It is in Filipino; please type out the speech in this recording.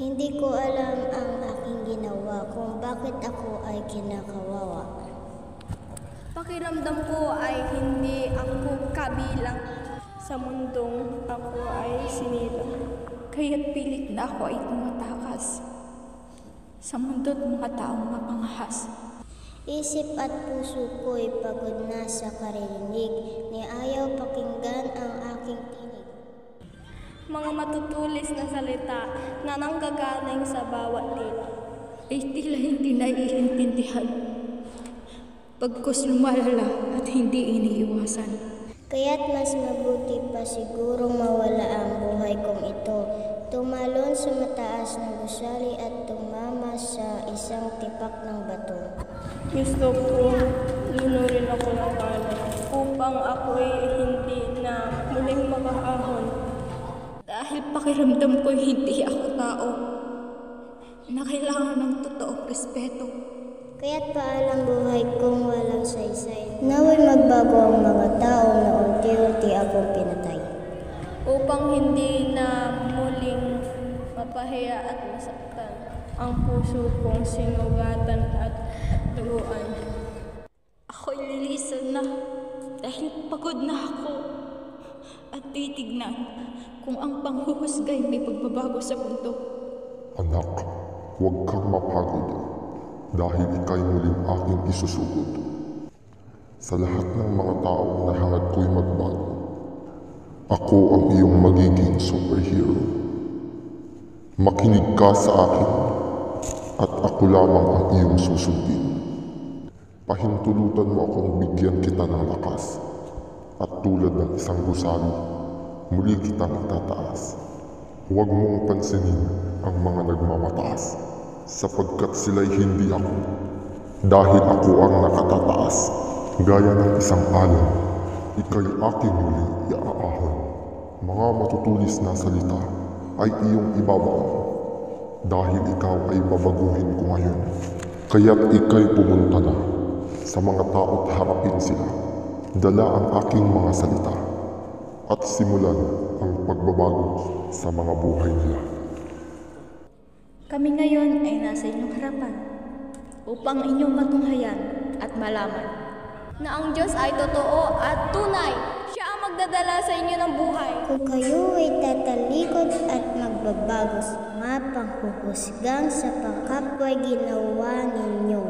Hindi ko alam ang aking ginawa kung bakit ako ay kinakawawa. Pakiramdam ko ay hindi ako kabilang sa mundong ako ay sinira. Kaya't pilit na ako ay tumatakas sa mundo't mga taong mapangahas. Isip at puso ko'y pagod na sa karirinig, ni ayaw pakinggan. Mga matutulis na salita na nanggagaling sa bawat dila. Ay tila hindi naiintindihan. Pagkos lumalala at hindi iniiwasan. Kaya't mas mabuti pa siguro mawala ang buhay kong ito. Tumalon sa mataas na gusali at tumama sa isang tipak ng bato. Gusto ko lunurin ako ng kanan upang ako'y hindi na muling makaahon. Dahil pakiramdam ko hindi ako tao na kailangan ng totoong respeto. Kaya't paalang buhay kong walang saysay. Naway magbago ang mga tao na unti-unti akong pinatay. Upang hindi na muling mapahiya at masaktan ang puso kong sinugatan at duguan. Ako'y lilisan na dahil pagod na ako titignan kung ang panghuhusgay may pagbabago sa mundo. Anak, huwag kang mapagod dahil ika'y muling aking isusugod. Sa lahat ng mga taong nahangad ko'y magbago, ako ang iyong magiging superhero. Makinig ka sa akin at ako lamang ang iyong susundin. Pahintulutan mo akong bigyan kita ng lakas at tulad ng isang gusali, muli kitang itataas. Huwag mong pansinin ang mga nagmamataas sapagkat sila'y hindi ako dahil ako ang nakatataas. Gaya ng isang alon, ika'y aking muli iaahon. Mga matutulis na salita ay iyong ibabaon dahil ikaw ay babaguhin ko ngayon. Kaya't ika'y pumunta na sa mga tao't harapin sila. Dala ang aking mga salita at simulan ang pagbabago sa mga buhay nila. Kami ngayon ay nasa inyong harapan upang inyong matunghayan at malaman. Na ang Diyos ay totoo at tunay. Siya ang magdadala sa inyo ng buhay. Kung kayo ay tatalikod at magbabago sa mga panghuhusgang sa pangkapwa ginawa ninyo.